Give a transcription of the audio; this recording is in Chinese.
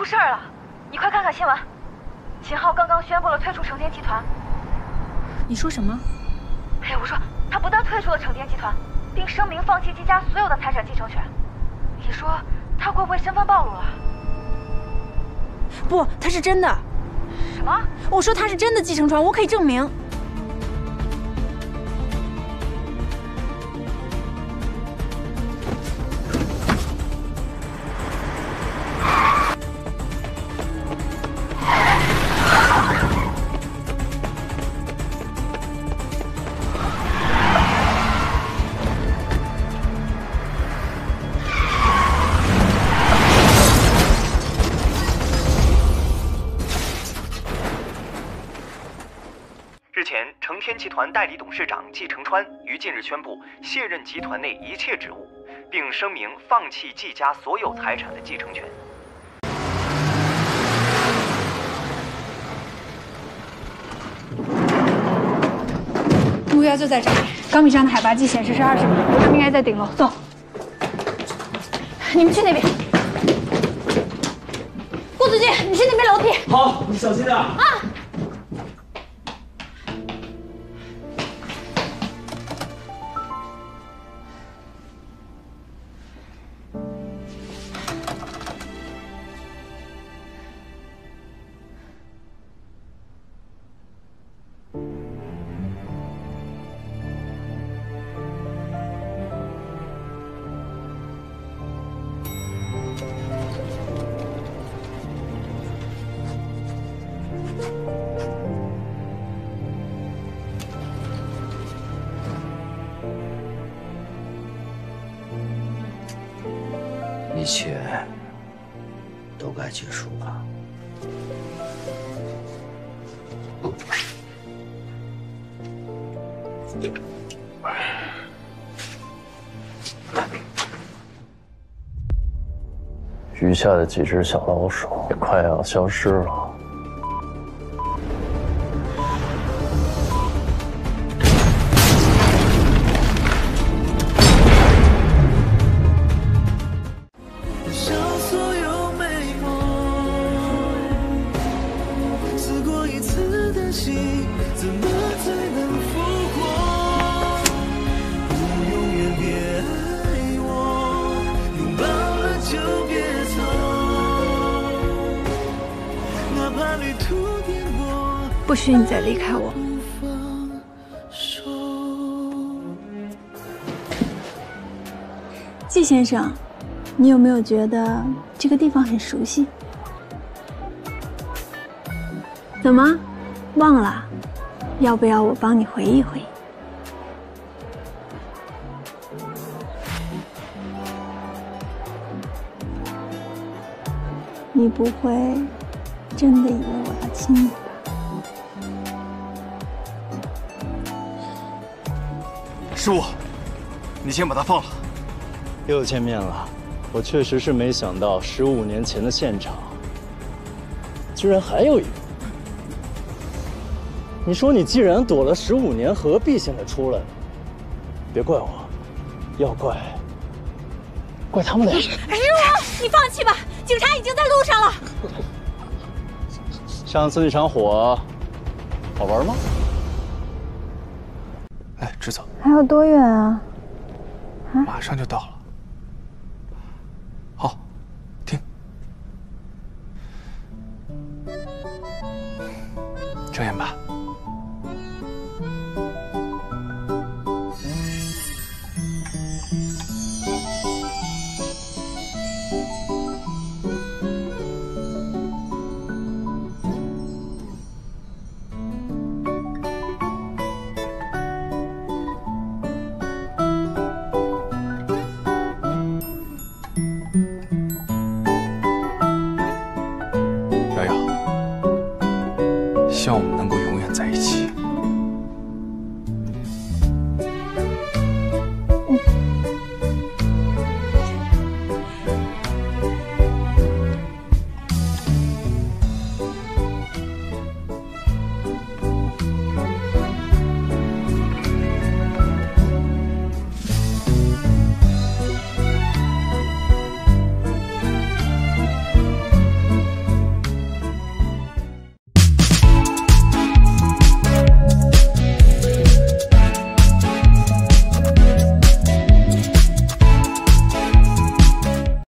出事儿了，你快看看新闻。秦昊刚刚宣布了退出成天集团。你说什么？哎呀，我说他不但退出了成天集团，并声明放弃季家所有的财产继承权。你说他会不会身份暴露了？不，他是真的。什么？我说他是真的继承权，我可以证明。集团代理董事长季承川于近日宣布卸任集团内一切职务，并声明放弃季家所有财产的继承权。目标就在这里，钢笔上的海拔计显示是二十米，他们应该在顶楼。走，你们去那边。顾子俊，你去那边楼梯。好，你小心点。啊。一切都该结束了。余下的几只小老鼠也快要消失了。不许你再离开我，季先生，你有没有觉得这个地方很熟悉？怎么，忘了？要不要我帮你回忆回忆？你不会真的以为我要亲你？师傅，你先把他放了。又见面了，我确实是没想到十五年前的现场，居然还有一个。你说你既然躲了十五年，何必现在出来呢？别怪我，要怪，怪他们俩。师傅，你放弃吧，警察已经在路上了。上次那场火，好玩吗？哎，直走。还有多远啊？马上就到了。好，停，睁眼吧。让我们能够永远在一起。